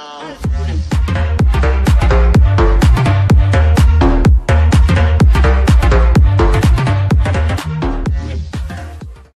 Oh.